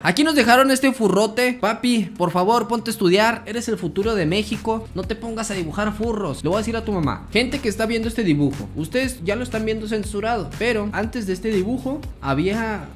Aquí nos dejaron este furrote. Papi, por favor, ponte a estudiar. Eres el futuro de México. No te pongas a dibujar furros. Le voy a decir a tu mamá. Gente que está viendo este dibujo. Ustedes ya lo están viendo censurado. Pero antes de este dibujo Había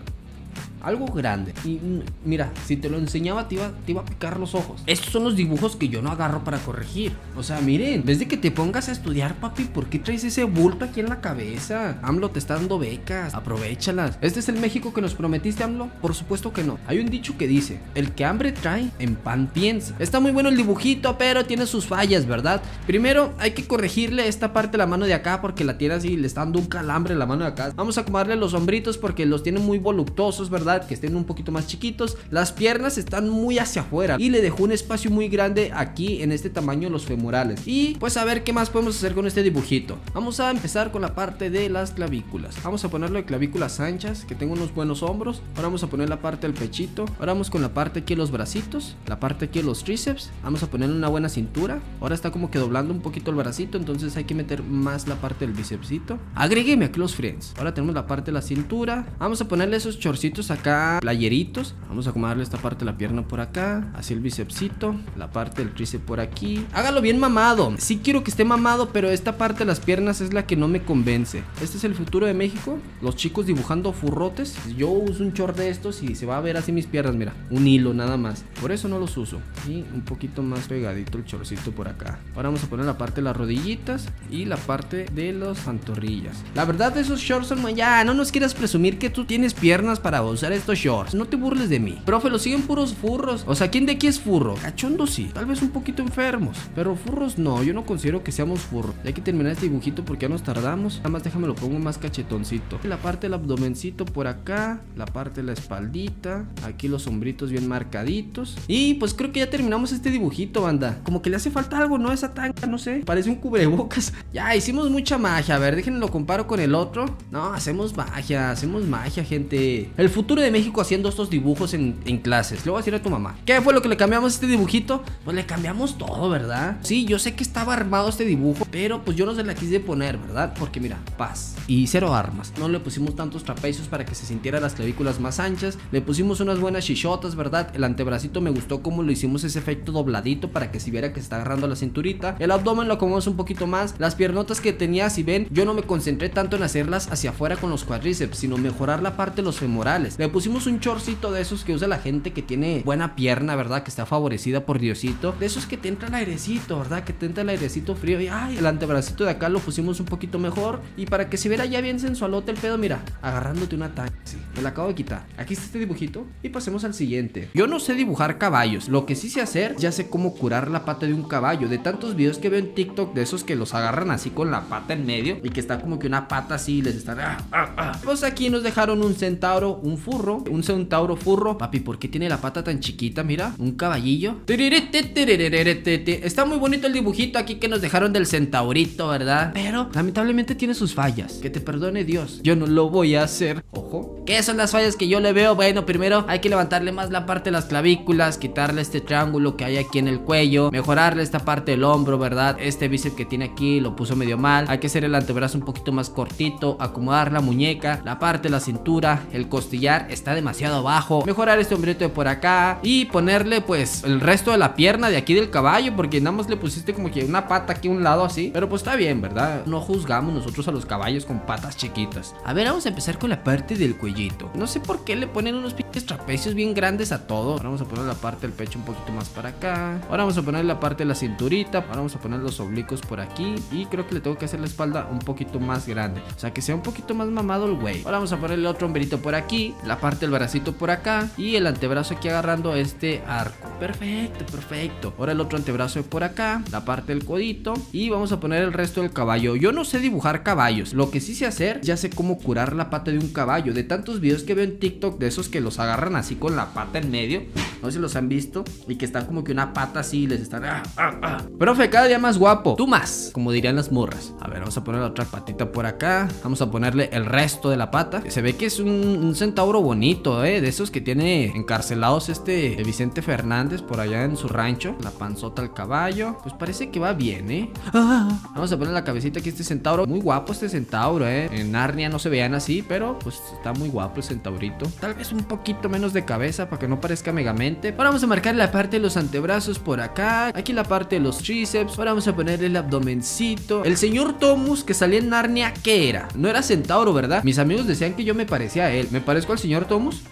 algo grande. Y mm, mira, si te lo enseñaba te iba, te iba a picar los ojos. Estos son los dibujos que yo no agarro para corregir. O sea, miren, en vez de que te pongas a estudiar, papi, ¿por qué traes ese bulto aquí en la cabeza? AMLO te está dando becas, aprovechalas. ¿Este es el México que nos prometiste, AMLO? Por supuesto que no. Hay un dicho que dice, el que hambre trae, en pan piensa. Está muy bueno el dibujito, pero tiene sus fallas, ¿verdad? Primero hay que corregirle esta parte de la mano de acá porque la tiene así, le está dando un calambre en la mano de acá. Vamos a acomodarle los hombritos porque los tiene muy voluptuosos, ¿verdad? Que estén un poquito más chiquitos. Las piernas están muy hacia afuera y le dejó un espacio muy grande aquí en este tamaño los femorales. Y pues a ver qué más podemos hacer con este dibujito. Vamos a empezar con la parte de las clavículas. Vamos a ponerle clavículas anchas, que tenga unos buenos hombros. Ahora vamos a poner la parte del pechito. Ahora vamos con la parte aquí de los bracitos, la parte aquí de los tríceps. Vamos a ponerle una buena cintura. Ahora está como que doblando un poquito el bracito, entonces hay que meter más la parte del bicepsito. Agrégueme a Close Friends. Ahora tenemos la parte de la cintura. Vamos a ponerle esos chorcitos acá playeritos. Vamos a acomodarle esta parte de la pierna por acá, así el bicepsito, la parte del tríceps por aquí. Hágalo bien mamado. Sí quiero que esté mamado, pero esta parte de las piernas es la que no me convence. Este es el futuro de México. Los chicos dibujando furrotes. Yo uso un short de estos y se va a ver así mis piernas, mira, un hilo nada más. Por eso no los uso. Y un poquito más pegadito el chorcito por acá. Ahora vamos a poner la parte de las rodillitas y la parte de las pantorrillas. La verdad, esos shorts son ya, no nos quieras presumir que tú tienes piernas para usar estos shorts. No te burles de mí. Profe, lo siguen puros furros. O sea, ¿quién de aquí es furro? Cachondo sí. Tal vez un poquito enfermos. Pero furros no. Yo no considero que seamos furros. Hay que terminar este dibujito porque ya nos tardamos. Nada más déjame lo pongo más cachetoncito. La parte del abdomencito por acá. La parte de la espaldita. Aquí los hombritos bien marcaditos. Y pues creo que ya terminamos este dibujito, banda. Como que le hace falta algo, ¿no? Esa tanga, no sé. Parece un cubrebocas. Ya, hicimos mucha magia. A ver, déjenme lo comparo con el otro. No, hacemos magia. Hacemos magia, gente. El futuro de México haciendo estos dibujos en, clases. Le voy a decir a tu mamá. ¿Qué fue lo que le cambiamos a este dibujito? Pues le cambiamos todo, ¿verdad? Sí, yo sé que estaba armado este dibujo, pero pues yo no se la quise poner, ¿verdad? Porque mira, paz. Y cero armas. No le pusimos tantos trapecios para que se sintiera las clavículas más anchas. Le pusimos unas buenas chichotas, ¿verdad? El antebracito me gustó como lo hicimos ese efecto dobladito para que se viera que se está agarrando la cinturita. El abdomen lo acomodamos un poquito más. Las piernotas que tenía, si ven, yo no me concentré tanto en hacerlas hacia afuera con los cuadríceps, sino mejorar la parte de los femorales. Le pusimos un chorcito de esos que usa la gente que tiene buena pierna, ¿verdad? Que está favorecida por Diosito. De esos que te entra el airecito, ¿verdad? Que te entra el airecito frío. Y ay, el antebracito de acá lo pusimos un poquito mejor. Y para que se viera ya bien sensualote el pedo, mira, agarrándote una tanga. Sí, me la acabo de quitar. Aquí está este dibujito. Y pasemos al siguiente. Yo no sé dibujar caballos. Lo que sí sé hacer, ya sé cómo curar la pata de un caballo. De tantos videos que veo en TikTok de esos que los agarran así con la pata en medio. Y que está como que una pata así les están. Ah, ah, ah. Pues aquí nos dejaron un centauro, un un centauro furro. Papi, ¿por qué tiene la pata tan chiquita? Mira, un caballillo. Está muy bonito el dibujito aquí que nos dejaron del centaurito, ¿verdad? Pero lamentablemente tiene sus fallas. Que te perdone Dios. Yo no lo voy a hacer. Ojo. ¿Qué son las fallas que yo le veo? Bueno, primero hay que levantarle más la parte de las clavículas, quitarle este triángulo que hay aquí en el cuello, mejorarle esta parte del hombro, ¿verdad? Este bíceps que tiene aquí lo puso medio mal. Hay que hacer el antebrazo un poquito más cortito, acomodar la muñeca, la parte de la cintura, el costillar está demasiado abajo. Mejorar este hombrito de por acá y ponerle pues el resto de la pierna de aquí del caballo porque nada más le pusiste como que una pata aquí a un lado así. Pero pues está bien, ¿verdad? No juzgamos nosotros a los caballos con patas chiquitas. A ver, vamos a empezar con la parte del cuellito. No sé por qué le ponen unos pinches trapecios bien grandes a todo. Ahora vamos a poner la parte del pecho un poquito más para acá. Ahora vamos a poner la parte de la cinturita. Ahora vamos a poner los oblicuos por aquí. Y creo que le tengo que hacer la espalda un poquito más grande. O sea, que sea un poquito más mamado el güey. Ahora vamos a ponerle otro hombrito por aquí. La parte del bracito por acá. Y el antebrazo aquí agarrando este arco. Perfecto, perfecto. Ahora el otro antebrazo por acá. La parte del codito. Y vamos a poner el resto del caballo. Yo no sé dibujar caballos. Lo que sí sé hacer, ya sé cómo curar la pata de un caballo. De tantos videos que veo en TikTok de esos que los agarran así con la pata en medio. No sé si los han visto. Y que están como que una pata así les están. Ah, ah, ah. Profe, cada día más guapo. Tú más, como dirían las morras. A ver, vamos a poner la otra patita por acá. Vamos a ponerle el resto de la pata. Se ve que es un, un centauro bonito, ¿eh? De esos que tiene encarcelados este Vicente Fernández por allá en su rancho. La panzota al caballo. Pues parece que va bien, ¿eh? Vamos a poner la cabecita aquí este centauro. Muy guapo este centauro, ¿eh? En Narnia no se veían así, pero pues está muy guapo el centaurito. Tal vez un poquito menos de cabeza para que no parezca megamente. Ahora vamos a marcar la parte de los antebrazos por acá. Aquí la parte de los tríceps. Ahora vamos a ponerle el abdomencito. El señor Tomus que salía en Narnia, ¿qué era? No era centauro, ¿verdad? Mis amigos decían que yo me parecía a él. ¿Me parezco al señor Tomus?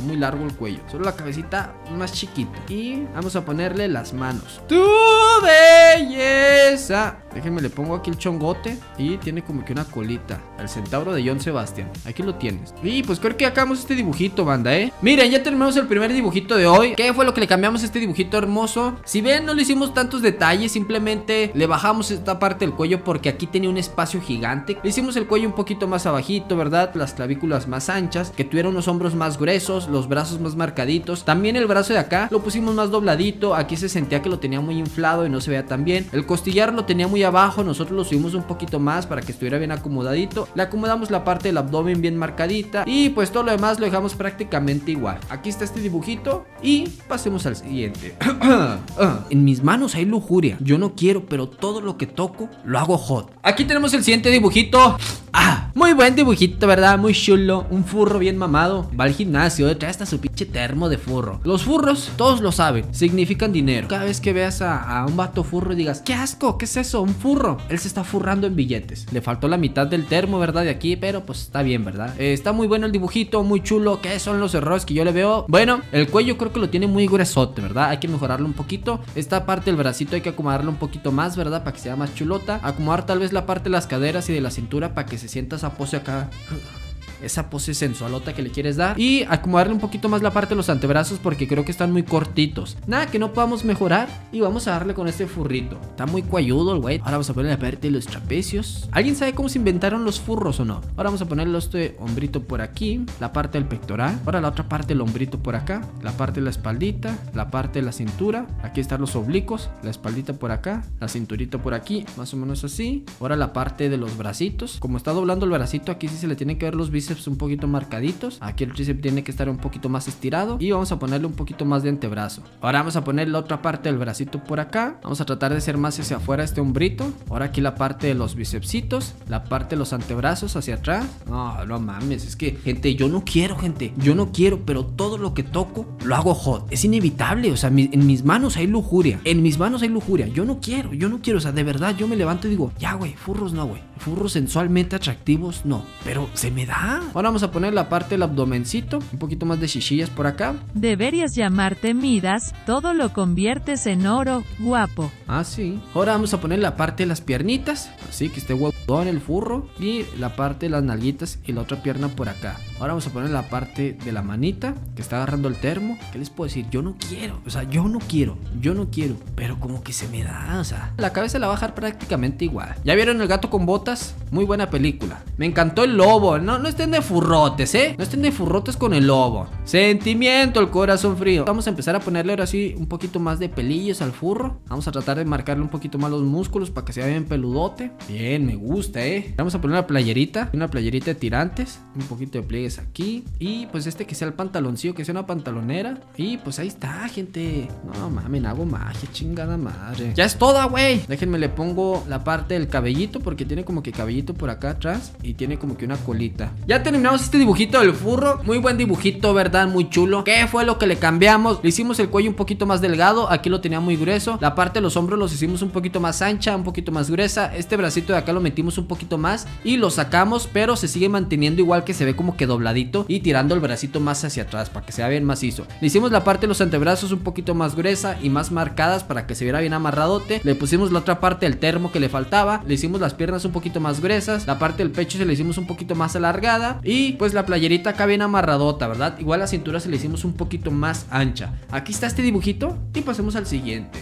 Muy largo el cuello. Solo la cabecita más chiquita. Y vamos a ponerle las manos. ¡Tu belleza! Déjenme, le pongo aquí el chongote. Y tiene como que una colita. El centauro de John Sebastian. Aquí lo tienes. Y pues creo que acabamos este dibujito, banda, ¿eh? Miren, ya terminamos el primer dibujito de hoy. ¿Qué fue lo que le cambiamos este dibujito hermoso? Si ven, no le hicimos tantos detalles. Simplemente le bajamos esta parte del cuello porque aquí tenía un espacio gigante. Le hicimos el cuello un poquito más abajito, ¿verdad? Las clavículas más anchas. Que tuviera unos hombros más gruesos. Los brazos más marcaditos. También el brazo de acá lo pusimos más dobladito. Aquí se sentía que lo tenía muy inflado y no se veía tan bien. El costillar lo tenía muy abajo, nosotros lo subimos un poquito más para que estuviera bien acomodadito. Le acomodamos la parte del abdomen bien marcadita y pues todo lo demás lo dejamos prácticamente igual. Aquí está este dibujito y pasemos al siguiente. en mis manos hay lujuria. Yo no quiero, pero todo lo que toco lo hago hot. Aquí tenemos el siguiente dibujito. Muy buen dibujito, ¿verdad? Muy chulo. Un furro bien mamado. Va al gimnasio, trae hasta su pinche termo de furro. Los furros, todos lo saben, significan dinero. Cada vez que veas a, a un vato furro y digas, ¡qué asco! ¿Qué es eso? Un furro. Él se está furrando en billetes. Le faltó la mitad del termo, ¿verdad? De aquí, pero pues está bien, ¿verdad? Eh, está muy bueno el dibujito, muy chulo. ¿Qué son los errores que yo le veo? Bueno, el cuello creo que lo tiene muy gruesote, ¿verdad? Hay que mejorarlo un poquito. Esta parte del bracito hay que acomodarlo un poquito más, ¿verdad? Para que sea más chulota. Acomodar tal vez la parte de las caderas y de la cintura para que se sienta esa pose acá esa pose sensualota que le quieres dar y acomodarle un poquito más la parte de los antebrazos porque creo que están muy cortitos. Nada que no podamos mejorar y vamos a darle con este furrito. Está muy cuayudo el güey. Ahora vamos a ponerle la parte de los trapecios. ¿Alguien sabe cómo se inventaron los furros o no? Ahora vamos a ponerle este hombrito por aquí, la parte del pectoral, ahora la otra parte del hombrito por acá, la parte de la espaldita, la parte de la cintura, aquí están los oblicuos, la espaldita por acá, la cinturita por aquí, más o menos así. Ahora la parte de los bracitos, como está doblando el bracito, aquí sí se le tiene que ver los bíceps un poquito marcaditos. Aquí el tríceps tiene que estar un poquito más estirado. Y vamos a ponerle un poquito más de antebrazo. Ahora vamos a poner la otra parte del bracito por acá. Vamos a tratar de hacer más hacia afuera este hombrito. Ahora aquí la parte de los bicepsitos. La parte de los antebrazos hacia atrás. No, no mames. Es que, gente, yo no quiero, gente. Yo no quiero, pero todo lo que toco lo hago hot. Es inevitable. O sea, en mis manos hay lujuria. En mis manos hay lujuria. Yo no quiero, yo no quiero. O sea, de verdad, yo me levanto y digo, ya, güey, furros no, güey. Furros sensualmente atractivos, no. Pero se me da. Ahora vamos a poner la parte del abdomencito, un poquito más de chichillas por acá. Deberías llamarte Midas, todo lo conviertes en oro, guapo. Ah, sí. Ahora vamos a poner la parte de las piernitas, así que esté en el furro y la parte de las nalguitas y la otra pierna por acá. Ahora vamos a poner la parte de la manita que está agarrando el termo. ¿Qué les puedo decir? Yo no quiero, o sea, yo no quiero, yo no quiero, pero como que se me da, o sea, la cabeza la va a bajar prácticamente igual. ¿Ya vieron el gato con botas? Muy buena película. Me encantó el lobo, no, no estén de furrotes, ¿eh? No estén de furrotes con el lobo. Sentimiento, el corazón frío. Vamos a empezar a ponerle ahora sí un poquito más de pelillos al furro. Vamos a tratar de marcarle un poquito más los músculos para que sea bien peludote. Bien, me gusta, ¿eh? Vamos a poner una playerita, una playerita de tirantes, un poquito de pliegues aquí. Y pues este que sea el pantaloncillo, que sea una pantalonera. Y pues ahí está, gente. No mames, hago magia, chingada madre. Ya es toda, güey. Déjenme le pongo la parte del cabellito porque tiene como que cabellito por acá atrás y tiene como que una colita. Ya terminamos este dibujito del furro. Muy buen dibujito, ¿verdad? Muy chulo. ¿Qué fue lo que le cambiamos? Le hicimos el cuello un poquito más delgado. Aquí lo tenía muy grueso. La parte de los hombros los hicimos un poquito más ancha, un poquito más gruesa. Este bracito de acá lo metimos un poquito más y lo sacamos, pero se sigue manteniendo igual que se ve como que dobladito y tirando el bracito más hacia atrás para que sea bien macizo. Le hicimos la parte de los antebrazos un poquito más gruesa y más marcadas para que se viera bien amarradote. Le pusimos la otra parte del termo que le faltaba. Le hicimos las piernas un poquito más gruesas. La parte del pecho se le hicimos un poquito más alargada. Y pues la playerita acá bien amarradota, ¿verdad? Igual la cintura se le hicimos un poquito más ancha. Aquí está este dibujito y pasemos al siguiente.